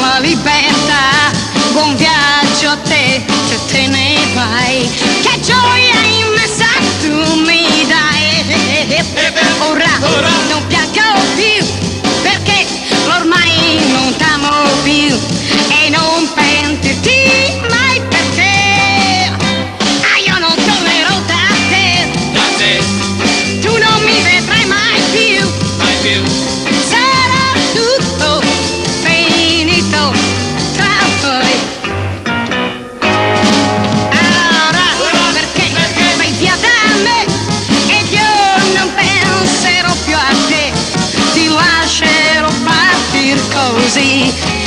la libertà, buon viaggio a te se te ne vai, che gioia immessa tu mi dai. See.